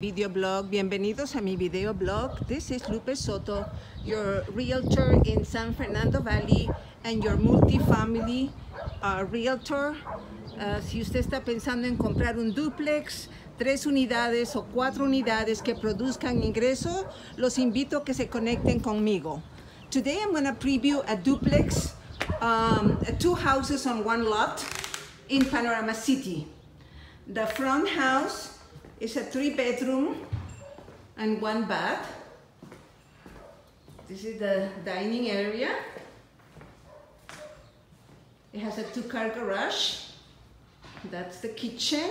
video blog. Bienvenidos a mi video blog. This is Lupe Soto, your realtor in San Fernando Valley and your multifamily uh, realtor. Uh, si usted está pensando en comprar un duplex, tres unidades o cuatro unidades que produzcan ingreso, los invito a que se conecten conmigo. Today I'm going to preview a duplex, um, two houses on one lot in Panorama City. The front house it's a three bedroom and one bath. This is the dining area. It has a two car garage. That's the kitchen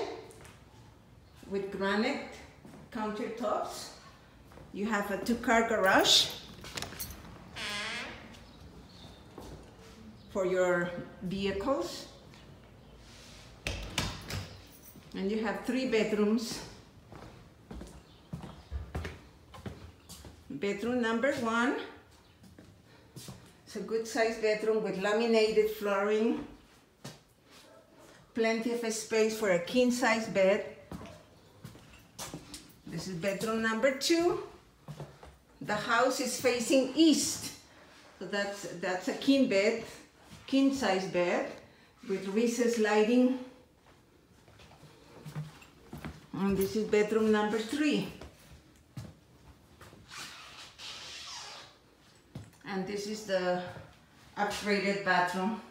with granite countertops. You have a two car garage for your vehicles. And you have three bedrooms bedroom number one. It's a good sized bedroom with laminated flooring. Plenty of space for a king size bed. This is bedroom number two. The house is facing east. So that's, that's a king bed, king size bed with recessed lighting. And this is bedroom number three. And this is the upgraded bathroom.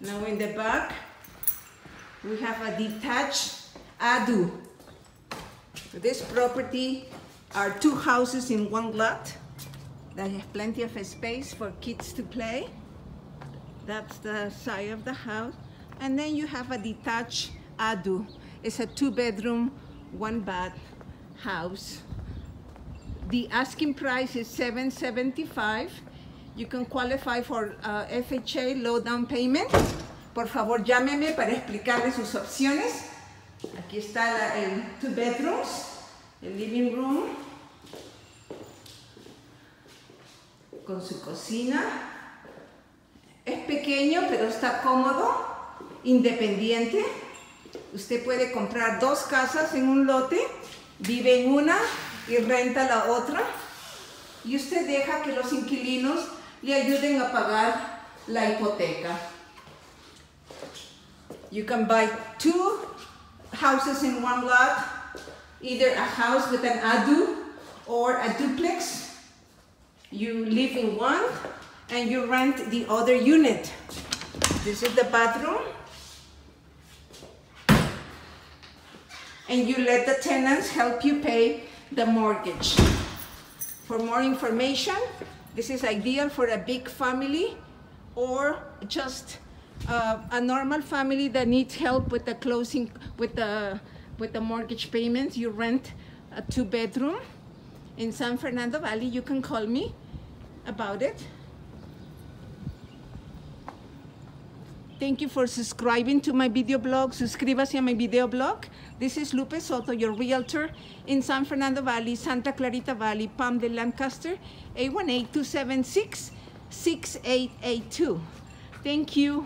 Now in the back, we have a detached adu. This property are two houses in one lot that have plenty of space for kids to play. That's the side of the house. And then you have a detached adu. It's a two bedroom, one bath house. The asking price is 775. You can qualify for uh, FHA low down payment. Por favor, llámeme para explicarle sus opciones. Aquí está el two bedrooms, el living room con su cocina. Es pequeño, pero está cómodo, independiente. Usted puede comprar dos casas en un lote vive en una y renta la otra y usted deja que los inquilinos le ayuden a pagar la hipoteca. You can buy two houses in one lot, either a house with an adu or a duplex. You live in one and you rent the other unit. This is the bathroom. And you let the tenants help you pay the mortgage. For more information, this is ideal for a big family or just uh, a normal family that needs help with the closing, with the, with the mortgage payments. You rent a two bedroom in San Fernando Valley. You can call me about it. Thank you for subscribing to my video blog. Suscríbase a mi video blog. This is Lupe Soto, your realtor in San Fernando Valley, Santa Clarita Valley, Palmdale, Lancaster, 818-276-6882. Thank you.